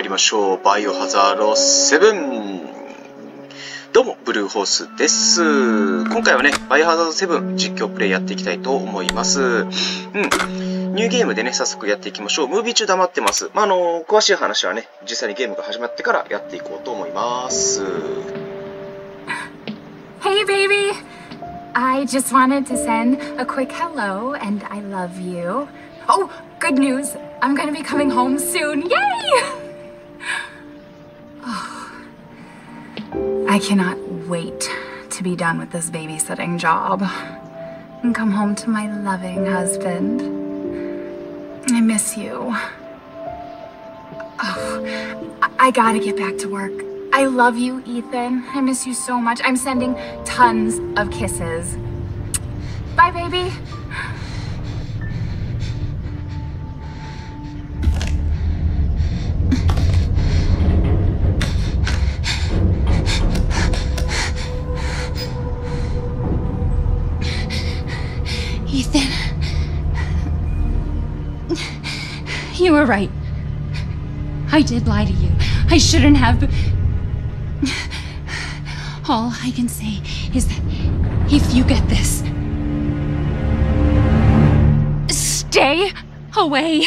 やりましょう。バイオハザード7。どうも、ブルーホースです。今回はね、バイオハザード7実況プレイやっていきたいと思います。うん。ニューゲームでね、早速やっていきましょう。ムービー中黙ってます。まあ、あの、詳しい話はね、実際にゲームが始まってからやっていこうと思います。Hey, baby! I just wanted to send a quick hello and I love you. Oh, good news! I'm gonna be coming home soon. Yay! I cannot wait to be done with this babysitting job and come home to my loving husband. I miss you. Oh, I, gotta get back to work. I love you, Ethan. I miss you so much. I'm sending tons of kisses. Bye, baby. You were right. I did lie to you. I shouldn't have. All I can say is that if you get this, stay away.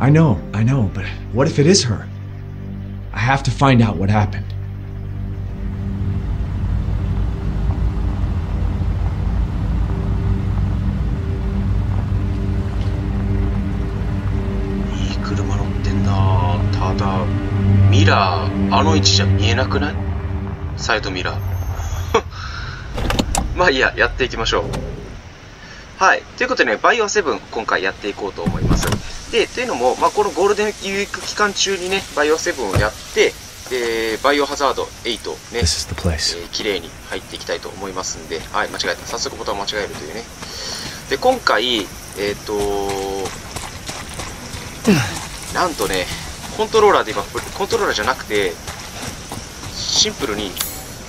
I know, I know, but what if it is her? I have to find out what happened. いい車乗ってんなただミラーあの位置じゃ見えなくないサイドミラーまあいいややっていきましょうはいということでねバイオ7今回やっていこうと思います。でというのも、まあ、このゴールデンウィーク期間中にねバイオ7をやってでバイオハザード8ね This is the place. えー綺麗に入っていきたいと思いますんで、はい、間違えた。早速ボタンを間違えるというね。で、今回、えっ、と なんとね、コントローラーで今、コントローラーじゃなくて、シンプルに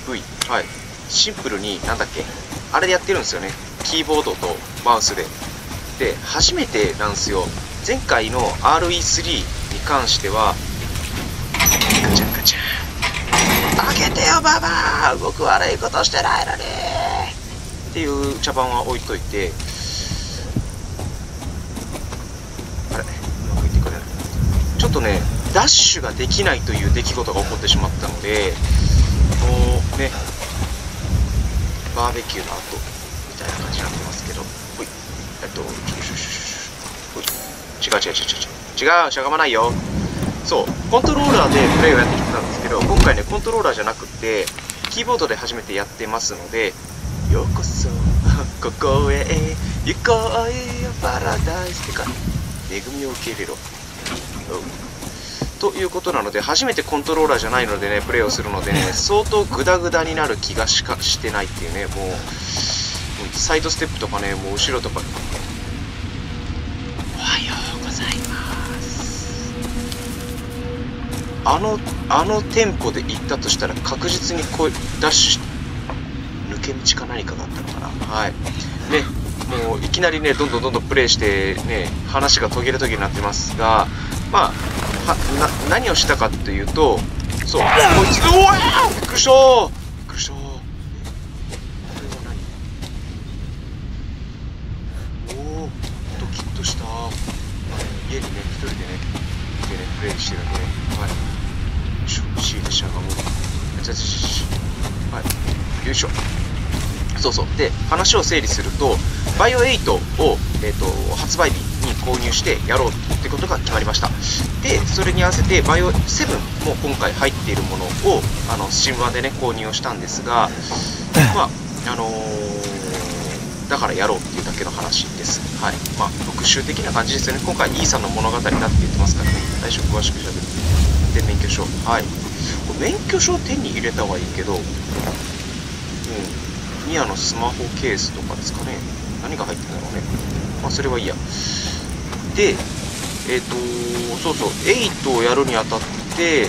V、はい、シンプルに、なんだっけ、あれでやってるんですよね。キーボードとマウスで。で、初めてなんですよ。前回の RE3 に関しては、ガチャガチャ。開けてよババア僕悪いことしてないのに。っていう茶番は置いといてあれうまくいってくれない。ちょっとねダッシュができないという出来事が起こってしまったのでもうねバーベキューの後。違う違う違う違う。違うしゃがまないよ。そう、コントローラーでプレイをやってきてたんですけど、今回ね、コントローラーじゃなくて、キーボードで初めてやってますので、ようこそ、ここへ行こうよ、パラダイスってか、恵みを受け入れろ。ということなので、初めてコントローラーじゃないのでね、プレイをするのでね、相当グダグダになる気がしかしてないっていうね、もう、もうサイドステップとかね、もう後ろとか、あの、あのテンポで行ったとしたら確実にこうダッシュ抜け道か何かがあったのかな。はい。ね、もういきなりね、どんどんどんどんプレイしてね、話が途切れ途切れになってますが、まあ、はな何をしたかというと、そう、こいつ、うわびっくりしたーびっくりしたこれは何？おおドキッとした家にね一人でねいてねプレイしてるんでねュシールシャガモあちゃちゃちゃちゃはいよいしょそうそうで話を整理するとバイオ8を、えー、と発売日に購入してやろうってことが決まりましたでそれに合わせてバイオ7も今回入っているものをあの新版でね購入をしたんですがまああのー、だからやろうっていうだけの話です。はい。まあ復習的な感じですよね。今回 E さんの物語だって言ってますからね。最初詳しくしゃべるで免許証はい。免許証を手に入れたはいいけどうん。ミアのスマホケースとかですかね。何が入ってんだろうね。まあそれはいいや。でえっ、ー、とそうそう。8をやるにあたって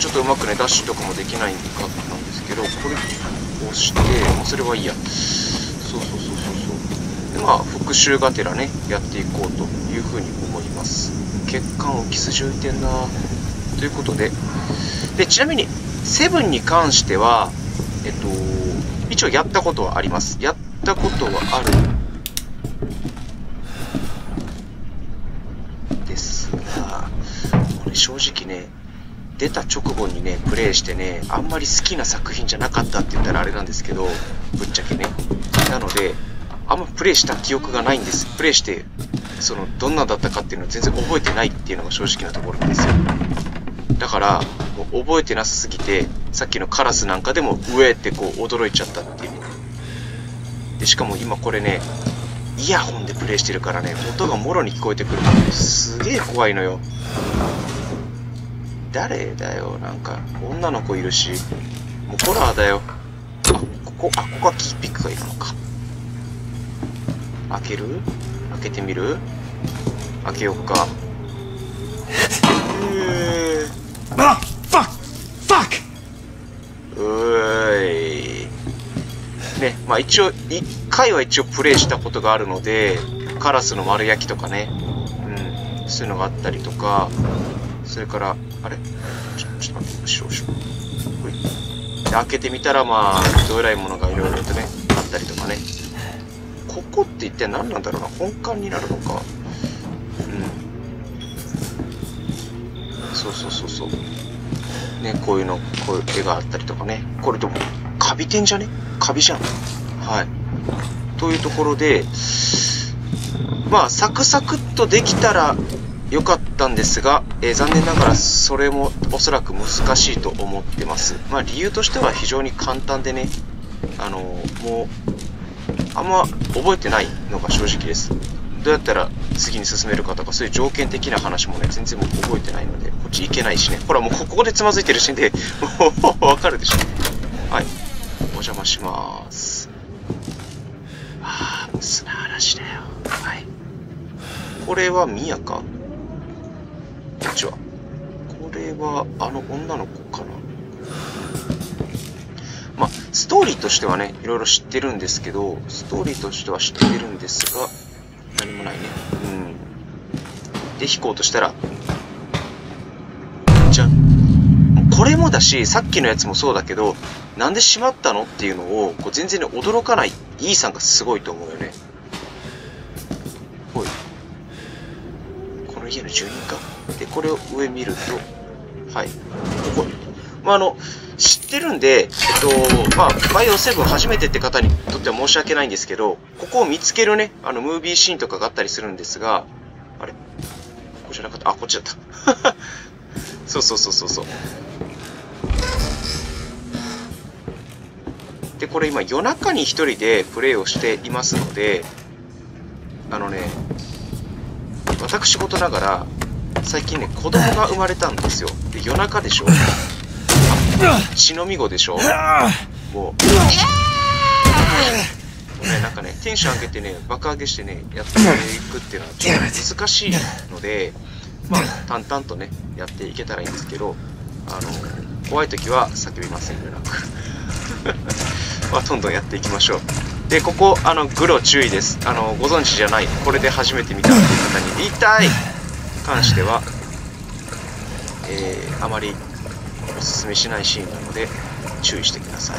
ちょっとうまくねダッシュとかもできないかったんですけどこれ押して、まあ、それはいいやそうそうそうそうそうでまあ復習がてらねやっていこうというふうに思います。血管を傷じいてんな。ということで。でちなみに7に関してはえっと一応やったことはあります。やったことはあるですがこれ正直ね出た直後にねプレイしてねあんまり好きな作品じゃなかったって言ったらあれなんですけどぶっちゃけね。なのであんまプレイした記憶がないんです。プレイしてそのどんなだったかっていうのは全然覚えてないっていうのが正直なところですよ。だからもう覚えてなさすぎてさっきのカラスなんかでも上ってこう驚いちゃったっていう。でしかも今これねイヤホンでプレイしてるからね音がもろに聞こえてくるからねすげえ怖いのよ。誰だよなんか女の子いるし。もうホラーだよ。あここあここはキーピックがいるのか。開ける？開けてみる？開けようか。えー、あファッファッうーい。ねまあ一応1回は一応プレイしたことがあるのでカラスの丸焼きとかね。うん。そういうのがあったりとか。それからあれ？ちょちょっと待って後ろ後ろ。ほい。で開けてみたらまあどえらいものがいろいろとねあったりとか。ねこって一体何なんだろうな本館になるのか。うん。そうそうそうそう。ねこういうのこういう絵があったりとかね。これでもカビてんじゃね？カビじゃん。はい。というところでまあサクサクっとできたら良かったんですが、えー、残念ながらそれもおそらく難しいと思ってます。まあ理由としては非常に簡単でね、あのー、もう、あんま覚えてないのが正直です。どうやったら次に進めるかとか、そういう条件的な話もね、全然もう覚えてないので、こっち行けないしね。ほらもうここでつまずいてるシーンで、も うわかるでしょ。はい。お邪魔します。ああ、砂嵐だよ。はい。これはミヤか？こんにちは。これは、あの女の子かな、ストーリーとしてはね、いろいろ知ってるんですけど、ストーリーとしては知ってるんですが、何もないね。うん。で、引こうとしたら、じゃん。これもだし、さっきのやつもそうだけど、なんで閉まったのっていうのを、こう全然ね、驚かない E さんがすごいと思うよね。ほい。この家の住人か。で、これを上見ると、はい。まあ、あの、知ってるんで、えっと、まあ、バイオ7初めてって方にとっては申し訳ないんですけど、ここを見つけるね、あの、ムービーシーンとかがあったりするんですが、あれ？ここじゃなかったあ、こっちだった。そうそうそうそうそう。で、これ今夜中に一人でプレイをしていますので、あのね、私事ながら、最近ね、子供が生まれたんですよ。で、夜中でしょ？血のみ子でしょ？もう、ね、なんかね、テンション上げてね、爆上げしてね、やっていくっていうのはちょっと難しいので、まあ、淡々とね、やっていけたらいいんですけど、あの、怖い時は叫びませんよなく。まあ、どんどんやっていきましょう。で、ここ、あの、グロ注意です。あの、ご存知じゃない、これで初めて見たっていう方に、痛い関しては、えー、あまりおすすめしないシーンなので注意してください。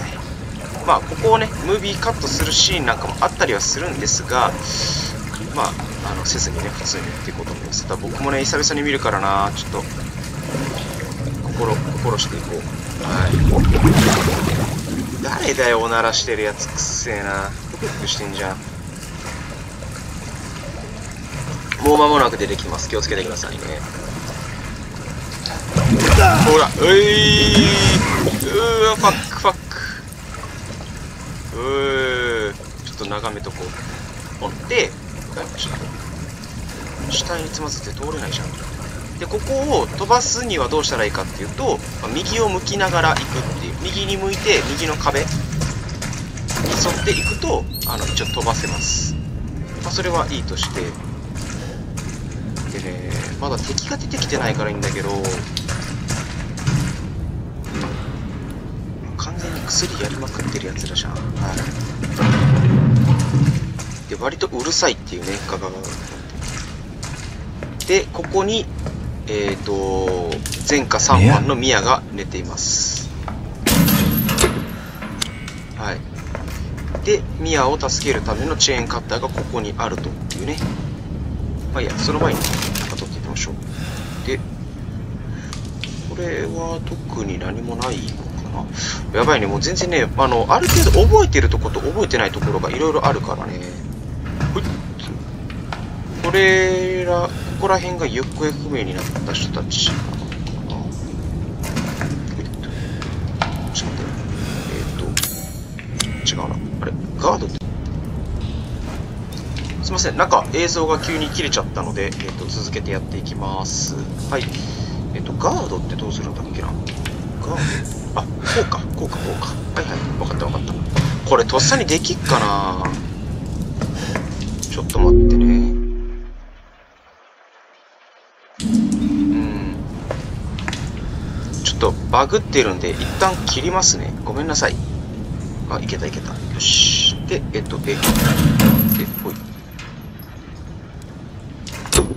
まあここをねムービーカットするシーンなんかもあったりはするんですがまああのせずにね普通にっていこと思います。ただ僕もね久々に見るからなちょっと心心していこう。はい。誰だよおならしてるやつくっせえな。ぷくぷくしてんじゃん。もう間もなく出てきます。気をつけてくださいね。ほらういうわファックファックうーちょっと眺めとこう。ほんでちょっと下につまずいて通れないじゃん。でここを飛ばすにはどうしたらいいかっていうとまあ右を向きながら行くっていう。右に向いて右の壁。に沿っていくとあの一応飛ばせます、まあ、それはいいとして。でねまだ敵が出てきてないからいいんだけど。薬やりまくってるやつらじゃん。はい。で割とうるさいっていうねガガガガでここにえっ、ー、と前科3番のミヤが寝ていますはいでミヤを助けるためのチェーンカッターがここにあるというねまあいいやその前になんか取っていきましょうでこれは特に何もないのかなやばいねもう全然ねあのある程度覚えてるとこと覚えてないところがいろいろあるからね。これらここら辺が行方不明になった人たち。ちょっと待って。えっ、と違うな。あれガードって。すいません。なんか映像が急に切れちゃったので、えー、と続けてやっていきます。はい。えっ、とガードってどうするんだっけなあこうかこうかこうか。はいはい分かった分かった。これとっさにできっかな。ちょっと待ってね。うん。ちょっとバグってるんで一旦切りますね。ごめんなさい。あいけたいけた。よし。でえっと F でほい。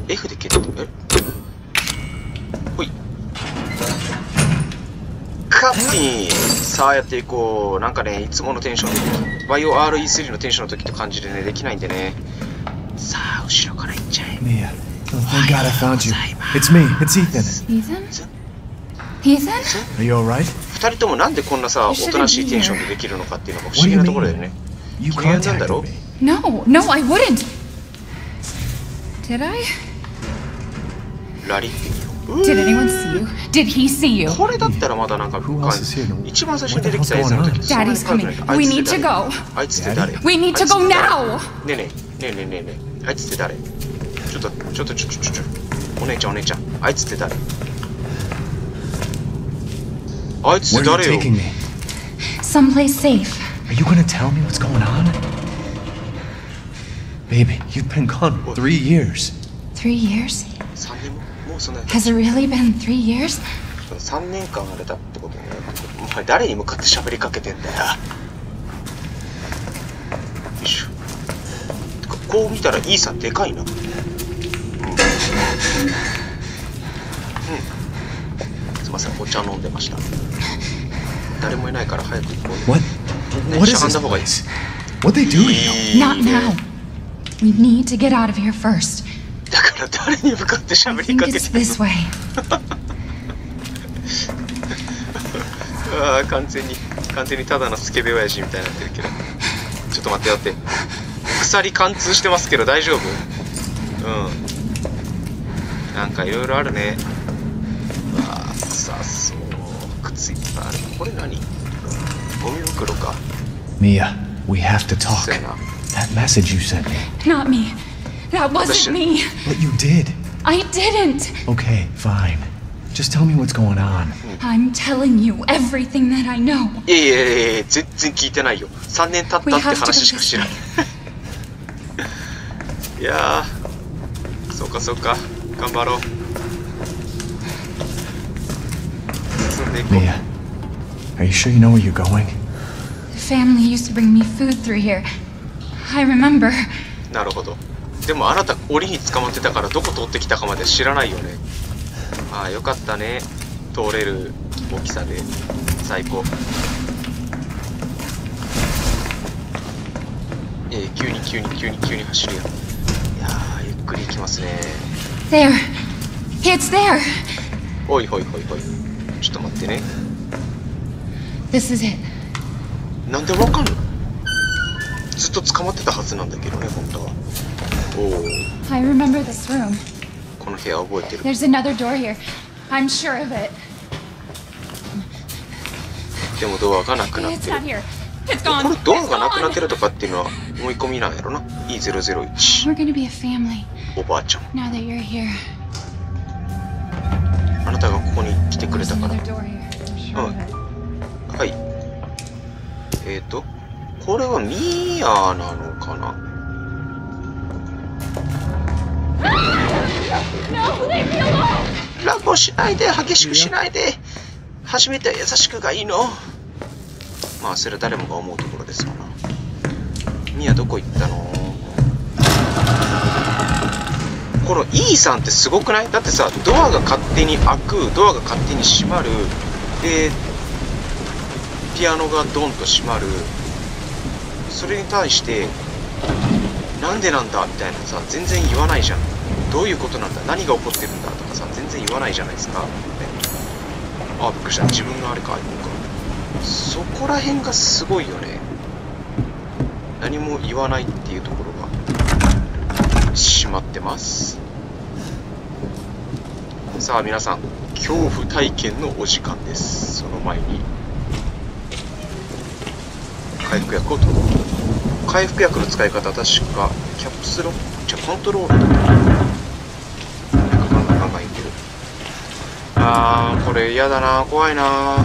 F で切ってえほいカッティンさあやっていこうなんかねいつものテンションでバイオ RE3 のテンションの時と感じでねできないんでねさあ後ろから行っちゃえ Mia. Oh, thank God I found you. It's me. It's Ethan. Ethan? Ethan? Are you alright? 二人ともなんでこんなさおとなしいテンションでできるのかっていうのが不思議なところだよね You 君が呼んだんだ contacted ろ me. No, no, I wouldn't. Did I? ラリ Did anyone see you? Did he see you? これだったらまだなんか Who else is here? 一番最初に出てきたやつの時 Daddy's そんなに coming. あい We つって need to 誰 go. あいつって誰 We need to go now. ねえねえねえねえねえねえあいつって誰ちょっとちょっとちょちょちょちょお姉ちゃんお姉ちゃんあいつって誰あいつっ Where て are 誰 you よ taking me? Someplace safe. Are you gonna tell me what's going on? Baby, you've been gone three years. Three years? Has it 三年間あれだってことになるお前誰に向かって喋りかけてんだよ。こう見たらイーサでかいな。すいません、お茶飲んでました。誰もいないから早く行こ。んだ方がいいです。Not now. We need to get out of here first. 誰に向かって喋りかけてん this の ああ完全に完全にただのスケベ親父みたいになってるけど。ちょっと待って待って。鎖貫通してますけど大丈夫？うん。なんかいろいろあるね。うわあさそう。靴いっぱいある。これ何？ゴミ袋か。Mia, we have to そ talk. That message you sent me. Not me. That Listen. wasn't me. But you did. I didn't. Okay, fine. Just tell me what's going on. I'm telling you everything that I know. いやいやいやいや全然聞いてないよ3年経ったって話しかしてないいやーそうかそうか頑張ろう進んでいこう Mia, are you sure you know where you're going? The family used to bring me food through here. I remember. なるほど でもあなた檻に捕まってたからどこ通ってきたかまで知らないよね。ああよかったね。通れる大きさで。最高。えー、急に急に急に急に走るやん。いやーゆっくり行きますね。There. It's there. おいほいほいほい。ちょっと待ってね。This is it. なんでわかんの？ずっと捕まってたはずなんだけどね本当は Oh. I remember でもドアがなくな。これドアがなくなってるとかっていうのは思い込みなんやろな？おばあちゃん。あなたがここに来てくれたから。はい。えっ、と、これはミーアなのかな？乱暴しないで激しくしないで。初めては優しくがいいの。まあそれは誰もが思うところですからミアどこ行ったの？この E さんってすごくない？だってさドアが勝手に開くドアが勝手に閉まる。でピアノがドンと閉まる。それに対してなんでなんだ？みたいなさ全然言わないじゃんどういうことなんだ？何が起こってるんだ？とかさ全然言わないじゃないですか、ね、あびっくりした。自分のあれか。アイコンか。そこら辺がすごいよね。何も言わないっていうところが。閉まってます。さあ皆さん恐怖体験のお時間です。その前に。回復薬を取ろう。回復薬の使い方確かキャップスロじゃコントロールだかななんかガンガンガンガンいってるあーこれ嫌だな怖いな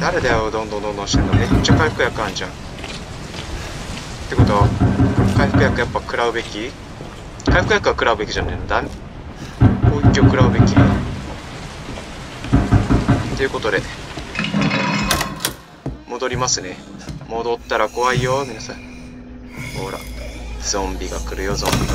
誰だよどんどんどんどんしてんの。めっちゃ回復薬あんじゃん。ってことは回復薬やっぱ食らうべき？回復薬は食らうべきじゃねえの？だ攻撃を食らうべき？ということで戻りますね。戻ったら怖いよ皆さん。ほらゾンビが来るよゾンビが、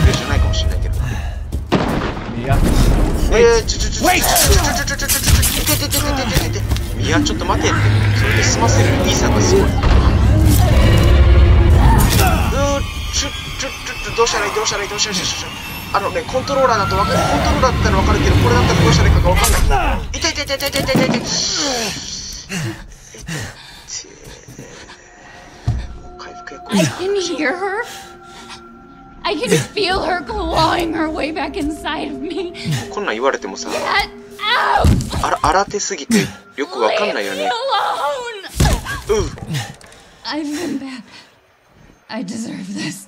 えー、ちょちょちょちょちょちょちょちょちょちょちょちょちょちょちょちょちょちょちょミヤちょっと待てってそれで済ませる E さんがすごいうーちょちょちょちょどうしたらいいどうしたらいいどうしたらいいどうしたらいいあのねコントローラーだと分かるコントローラーだったら分かるけどこれだったらどうしたらいいかが分かんない痛い痛い痛い痛い痛い痛い痛い痛い回復薬 I can hear her? I can feel her clawing her way back inside of me. こんなん言われてもさ Get out! あら新手すぎてよく分かんないよ Leave me ね alone! うん I've been bad. I deserve this.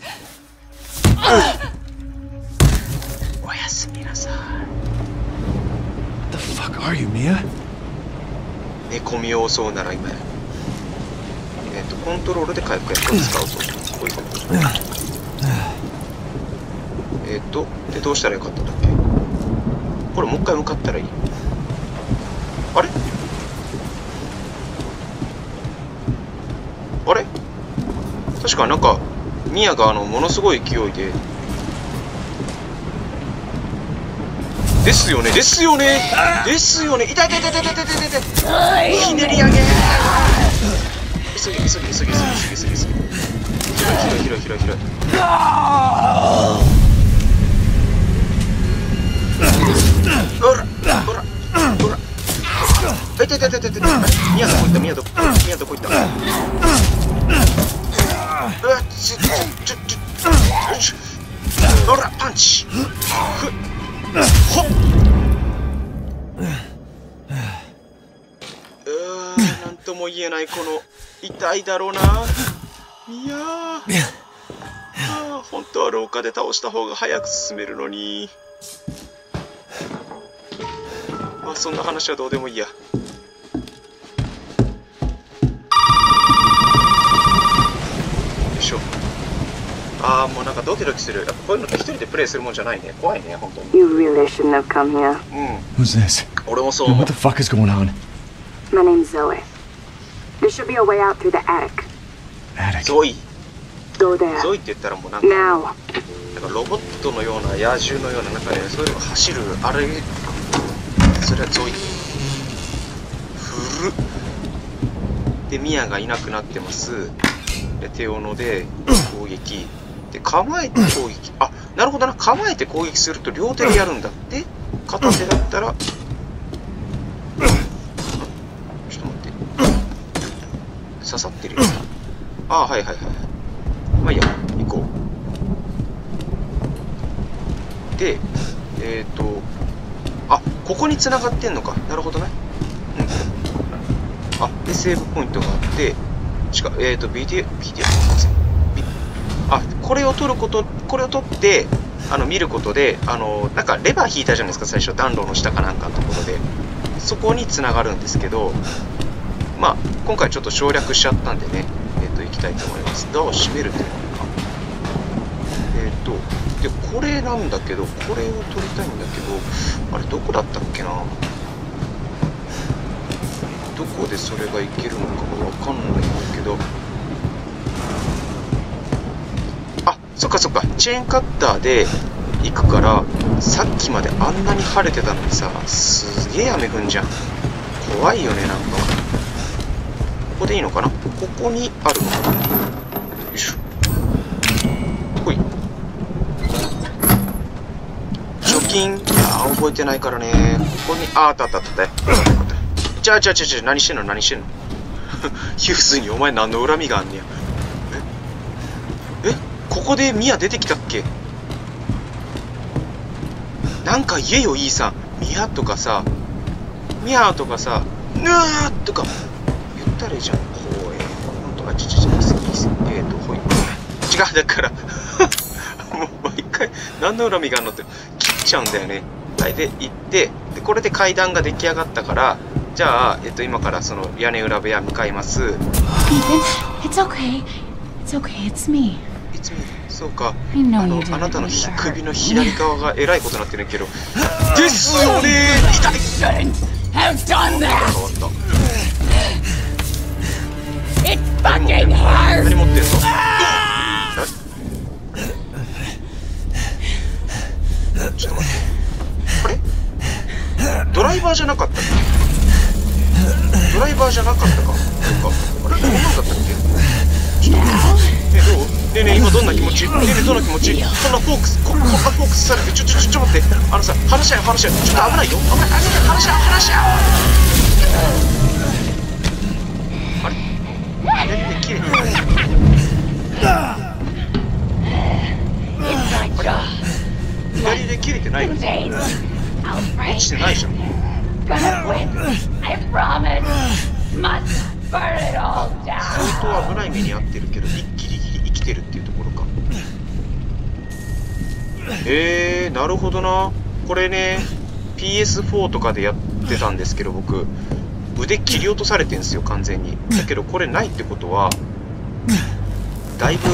おやすみなさい The fuck are you, Mia? 寝込みを襲うなら今やえっ、とコントロールで回復薬を使うとこういうことえっ、ー、とでどうしたらよかったんだっけ？これもう一回向かったらいい。あれ？あれ？確かなんかミヤがあのものすごい勢いで。ですよねですよね！ですよね！痛い痛い痛い痛い痛い痛いひねり上げ。急げ急げ急げ急げ急げ急げ。ひらひらひらひら広い。ほらほらほら痛い痛い痛い痛い痛い痛い宮どこ行った宮どこ宮どこ行ったうわちょちょちょちょほらパンチふっほっうなんとも言えないこの痛いだろうな。いやあー本当は廊下で倒した方が早く進めるのに。あそんな話はどうでもいいや。よし。あ、もうなんかドキドキする。やっぱこういうの一人でプレイするもんじゃないね。怖いね、本当に。うん。俺もそう思う。What the fuck is ねゾイゾイって言ったらもうなんか,なんかロボットのような野獣のような中でそういう走る歩それはゾイ古っ。でミヤがいなくなってます。で手斧で攻撃。で構えて攻撃。あなるほどな。構えて攻撃すると両手でやるんだって。片手だったら。ちょっと待って。刺さってるよ。あはいはいはいまあいいや。行こう。でえっ、ー、とあここに繋がってんのか。なるほどね。うん。あでセーブポイントがあってしかえっ、ー、と BDF BDF あこれを取ることこれを取ってあの見ることであのなんかレバー引いたじゃないですか最初。暖炉の下かなんかのところで。そこに繋がるんですけどまあ今回ちょっと省略しちゃったんでねえっ、ー、と行きたいと思います。ドアを閉めるっていう、でこれなんだけどこれを取りたいんだけどあれどこだったっけな？どこでそれがいけるのかがわかんないんだけど。あそっかそっか。チェーンカッターで行くからさっきまであんなに晴れてたのにさすげえ雨降んじゃん。怖いよねなんか。ここでいいのかな？ここにあるのかなよいしょほい貯金あー覚えてないからね。ここにああったあったあったあった。じゃあじゃあじゃあじゃ何してんの？何してんの？ヒューズにお前何の恨みがあんねや？え？え？ここでミヤ出てきたっけ？なんか言えよイーさんミヤとかさミヤとかさぬーとか。言ったらいいじゃん。こうえ、ほんとあちちちちすぎえーとほい違うだから。もう毎回何の恨みがあるのって。っちゃうんだよね。はい。で行ってでこれで階段が出来上がったからじゃあ、えっと、今からその屋根裏部屋向かいます。Ethan, it's okay. It's okay, it's me. いつもそうか。I know あ you のあなたの首の左側が えらいことになってるけど。ですよね。痛い have done 変 that! It fucking hurts! 何持ってんの？ちょっと待って。あれ？ドライバーじゃなかったっけ？ドライバーじゃなかったか。そうかあれ？こんなんだったっけ？ちょっとえどう？ねえねえ今どんな気持ち？ねえねえどんな気持ち？こん。なフォークスここんなフォークスされてちょちょちょちょ待って。あのさ話し合い話し合い。ちょっと危ないよ。危ない。危ない話し合い話し合いるほどな。これね PS4 とかでやってたんですけど僕。腕切り落とされてんすよ完全に。だけどこれないってことはだいぶ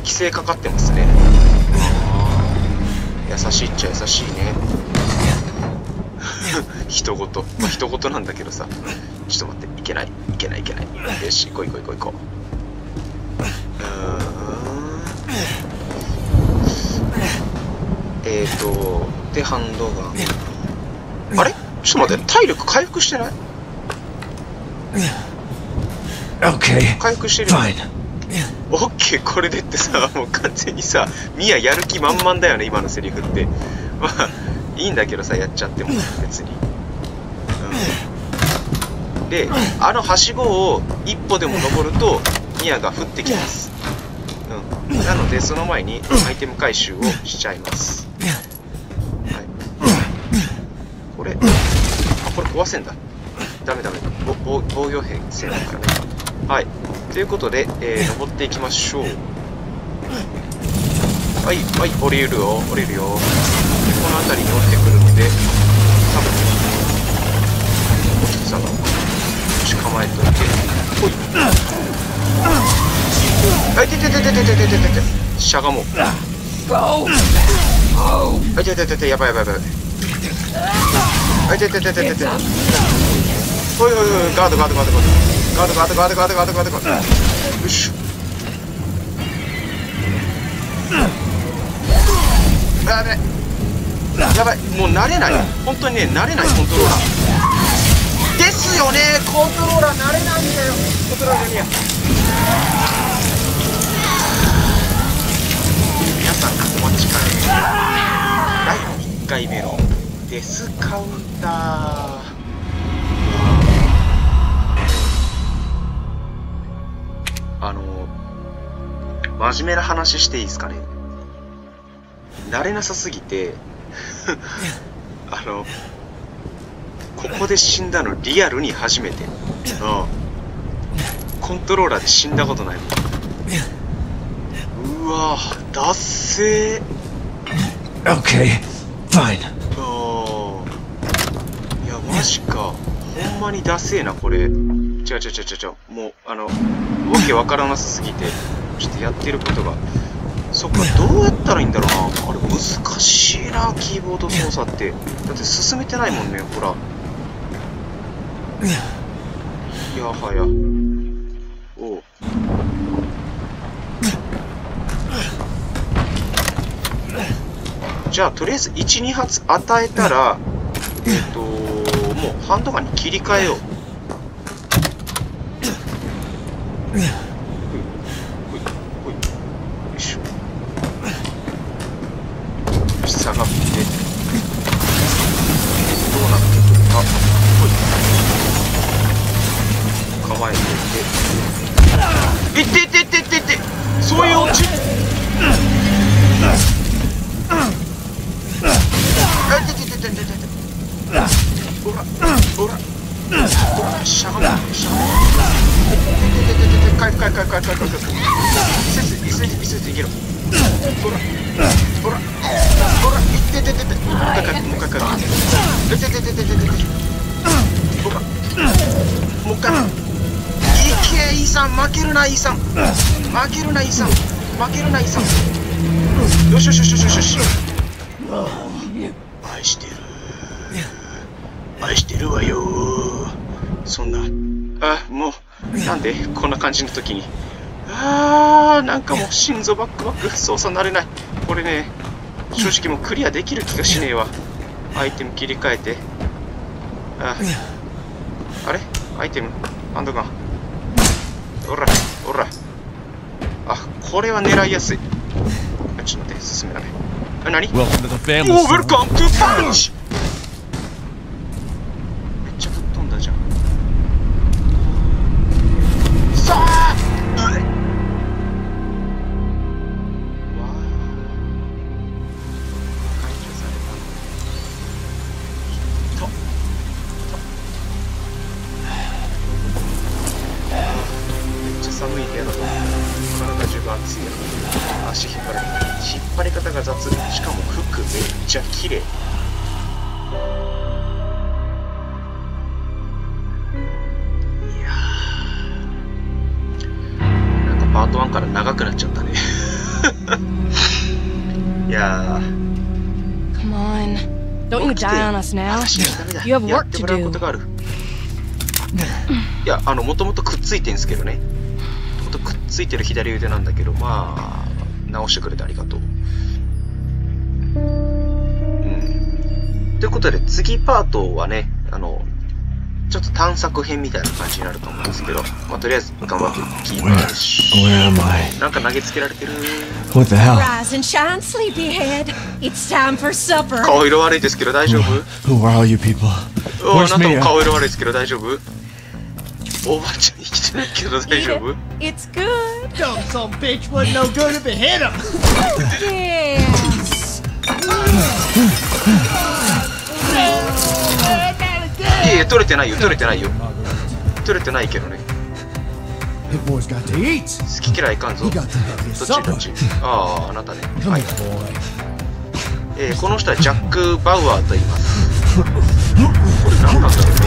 規制かかってますね。優しいっちゃ優しいね。人事。まあ人事なんだけどさ。ちょっと待って。いけない。いけないいけない。よし行こう行こう行こう行こうえーとでハンドガン。あれ？ちょっと待って体力回復してない？Okay. 回復してるよ。Fine. オッケーこれでってさもう完全にさミヤやる気満々だよね今のセリフって。まあいいんだけどさやっちゃっても別に、うん、であのはしごを一歩でも登るとミヤが降ってきます、うん、なのでその前にアイテム回収をしちゃいますはいこれあこれ壊せんだ。ダメダメ。ぼ防防御編成だからね。はい。ということで、えー、登っていきましょう。はいはい降りるよ。降りるよ。でこの辺りに降りてくるので多分もう一つさんがよし構えといてほい。あいててててててててててしゃがもう。あいててててやばいやばいやばいいてててててて。おいおいおいガードガードガードガードガードガードガードガードガードガードガード。よし。やガーばいもう慣れない。本当にね慣れないコントローラー。ですよね。コントローラー慣れないんだよ。コントローラーにや。皆さんこっちから第1回目の。デスカウンター。あの真面目な話していいですかね？慣れなさすぎて あのここで死んだのリアルに初めて。うんコントローラーで死んだことないもん。うわダッセー Okay, fine. あーいやマジか。ほんまにダセえなこれ。違う違う違う違うもうあのわけわからなさすぎてちょっとやってることが。そっかどうやったらいいんだろうな。あれ難しいなキーボード操作って。だって進めてないもんねほら。いや。はや。おう。じゃあとりあえず12発与えたらえっ、ともうハンドガンに切り替えよう。なイーさ負けるなイーさん。よしよしよしよしよし。愛してる。愛してるわよ。そんな。あもうなんで？こんな感じの時に。あーなんかもう心臓バックバック。操作慣れない。これね正直もうクリアできる気がしねえわ。アイテム切り替えて。ああれ？アイテム？ハンドガン。ほらほら。あこれは狙いやすいあちょっと待って進められないあ何？おー、ウェ.ルカムトゥパンチ You have やっ work て to もらうこ do. とがある。いやあのもともとくっついてんすけどね。もともとくっついてる左腕なんだけどまあ直してくれてありがとう。うん。ということで次パートはねあのちょっと探索編みたいな感じになると思うんですけど、まあ、とりあえず頑張ってキーパーし Where am I? なんか投げつけられてる What the hell? Rise and shine, sleepyhead. It's time for supper. 顔色悪いですけど大丈夫 Who are all you people? おあ Where's なたも Mia? 顔色悪いですけど大丈夫おばあちゃん生きてないけど大丈.夫 It's good. Dumb some bitch wasn't no good if it hit him. Yes. いやいや取れてないよ取れてないよ取れてないけどね好き嫌いいかんぞど got っちどっ.ちあああなたね Come はい.えーこの人はジャック・バウアーと言いますこれ何なんだろうね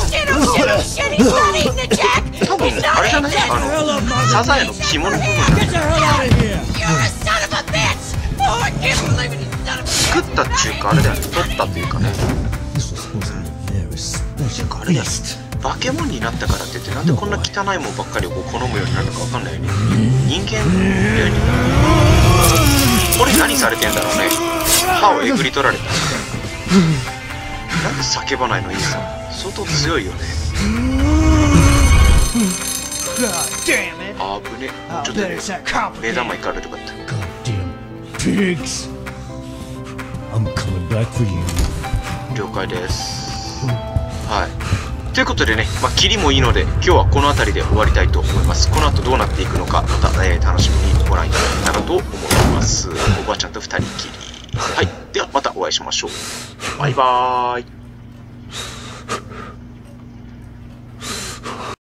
Shit, oh shit, oh shit. He's not eating the jack. He's あ not れじゃ eating ない.あのサザエの肝の部分 Get the hell out of here. You're a son of a bitch. Oh, I can't believe it. You son of a 作ったっていうかあれだよね取ったっていうかねよ化け物になったからって言ってなんでこんな汚いもんばっかりを好むようになるのかわかんないよね。人間だよねこれ何されてんだろうね。歯をえぐり取られた。なんで叫ばないのいいさ相当強いよね!あぶねちょっとね目玉.いかれるかった。Pigs! I'm coming back for you. 了解です。はいということでね、まあ、霧もいいので今日はこの辺りで終わりたいと思います。この後どうなっていくのかまた、えー楽しみにご覧いただけたらと思います。おばあちゃんと二人きり。はい。ではまたお会いしましょう。バイバーイ。